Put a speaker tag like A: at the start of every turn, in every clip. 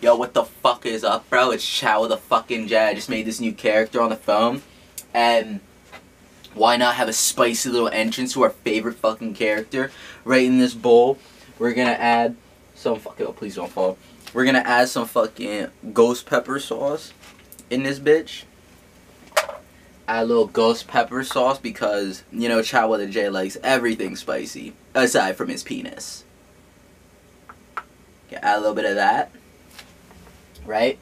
A: Yo, what the fuck is up, bro? It's Chow the fucking J. I just made this new character on the phone. And why not have a spicy little entrance to our favorite fucking character right in this bowl? We're gonna add some fucking, oh, please don't fall. We're gonna add some fucking ghost pepper sauce in this bitch. Add a little ghost pepper sauce because, you know, Chow the J likes everything spicy, aside from his penis. Okay, add a little bit of that right?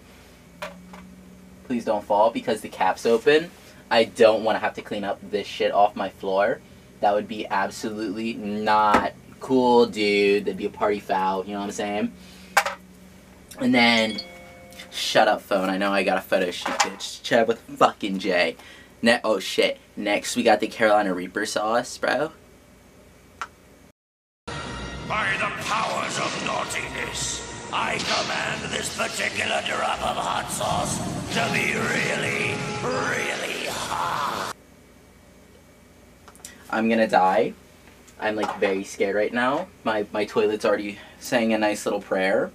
A: Please don't fall because the cap's open. I don't want to have to clean up this shit off my floor. That would be absolutely not cool, dude. That'd be a party foul, you know what I'm saying? And then, shut up, phone. I know I got a photo shoot, bitch. Chad with fucking Jay. Ne oh shit. Next, we got the Carolina Reaper sauce, bro.
B: By the powers of naughtiness. I command this particular drop of hot sauce to be really, really hot.
A: I'm gonna die. I'm like very scared right now. My my toilet's already saying a nice little prayer.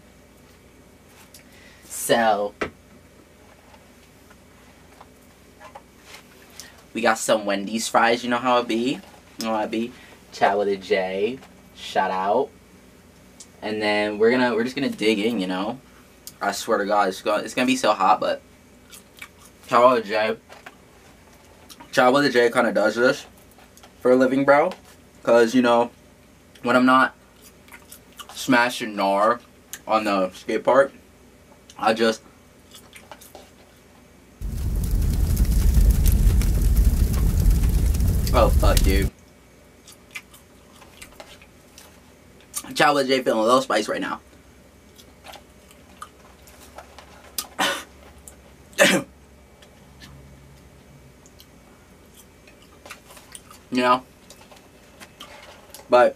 A: So we got some Wendy's fries. You know how it be. You know how it be. Chad with a J. Shout out and then we're gonna we're just gonna dig in, you know. I swear to God, it's gonna it's gonna be so hot, but Chavo J, Chavo the J kind of does this for a living, bro. Cause you know, when I'm not smashing gnar on the skate park, I just Oh fuck, dude. Chocolate J feeling a little spice right now. you know? But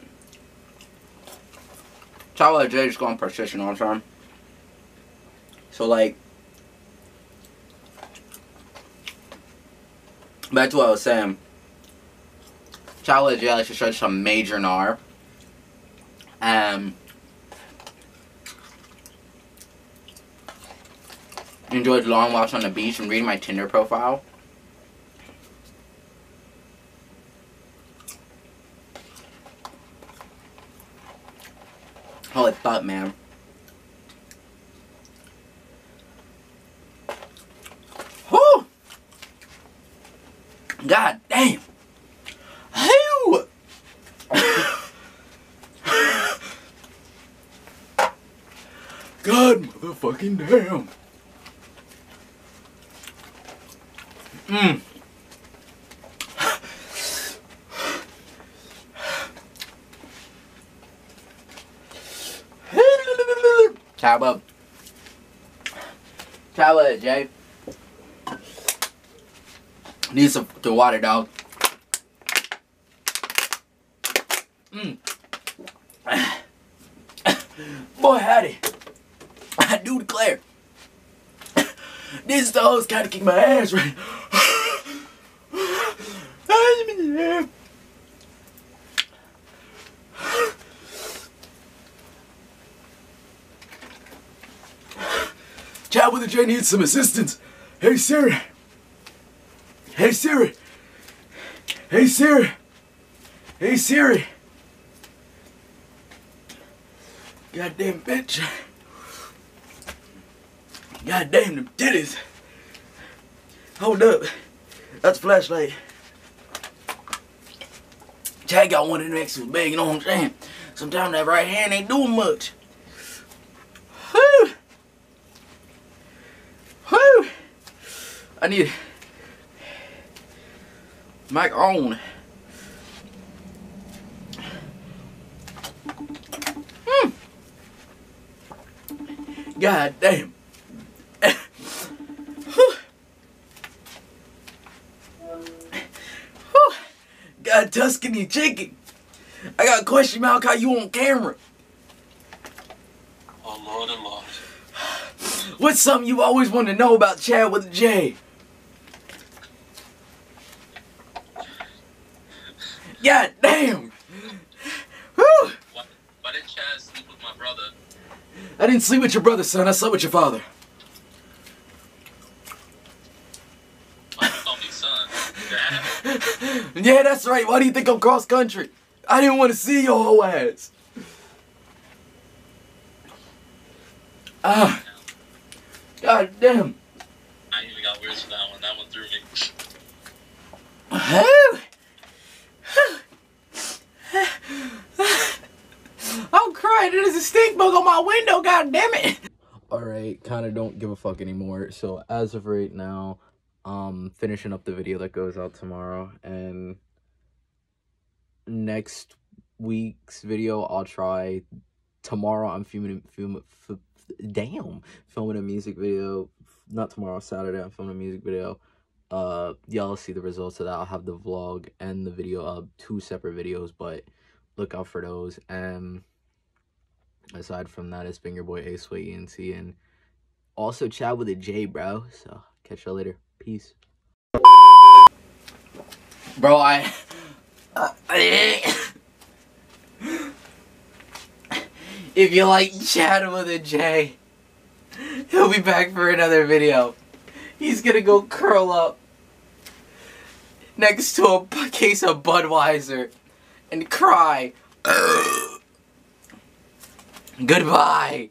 A: Chocolate J is going precision all the time. So like back to what I was saying. Chocolate J likes to show some major gnar. Um, enjoyed long walks on the beach and reading my Tinder profile. Holy fuck, man. Whew! God damn! God motherfucking damn. Mmm. Chaba. Chaba, Jay. Need some the water, dog. Mmm. Boy, howdy. I do declare. This dog's kind of kick my ass right. Chad with the J needs some assistance. Hey Siri. Hey Siri. Hey Siri. Hey Siri. Goddamn bitch. God damn them titties. Hold up. That's a flashlight. Chad got one of them extra big, you know what I'm saying? Sometimes that right hand ain't doing much. Whew. Whew. I need mic on. Hmm. God damn. Got Tuscany chicken. I got a question mark how you on camera.
C: Oh Lord and Lord.
A: What's something you always want to know about Chad with a J? God damn!
C: Why, why did Chad sleep with my brother?
A: I didn't sleep with your brother, son. I slept with your father.
C: Why you call me son? Dad?
A: Yeah, that's right. Why do you think I'm cross country? I didn't want to see your whole ass. Ah. God damn.
C: I even got words for that one. That one threw me.
A: I'm crying. There's a stink bug on my window. God damn it. All right, kind of don't give a fuck anymore. So as of right now, um, finishing up the video that goes out tomorrow, and next week's video I'll try. Tomorrow I'm filming, film, damn, filming a music video. Not tomorrow, Saturday. I'm filming a music video uh y'all see the results of that i'll have the vlog and the video up two separate videos but look out for those and aside from that it's been your boy Asway Ent and also chad with a j bro so catch y'all later peace bro i if you like chad with a j he'll be back for another video He's gonna go curl up next to a case of Budweiser and cry. Goodbye.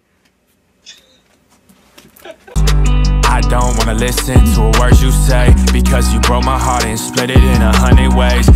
D: I don't wanna listen to a word you say Because you broke my heart and split it in a hundred ways